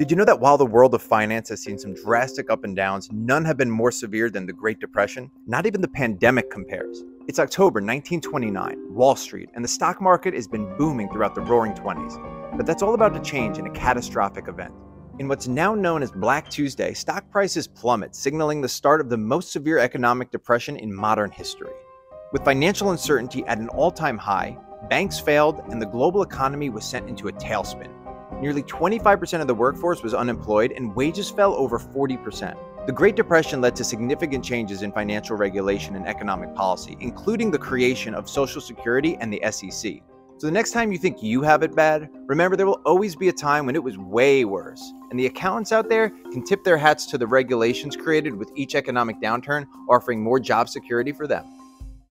Did you know that while the world of finance has seen some drastic up and downs, none have been more severe than the Great Depression? Not even the pandemic compares. It's October 1929, Wall Street, and the stock market has been booming throughout the roaring 20s. But that's all about to change in a catastrophic event. In what's now known as Black Tuesday, stock prices plummet, signaling the start of the most severe economic depression in modern history. With financial uncertainty at an all time high, banks failed, and the global economy was sent into a tailspin. Nearly 25% of the workforce was unemployed, and wages fell over 40%. The Great Depression led to significant changes in financial regulation and economic policy, including the creation of Social Security and the SEC. So the next time you think you have it bad, remember there will always be a time when it was way worse. And the accountants out there can tip their hats to the regulations created with each economic downturn, offering more job security for them.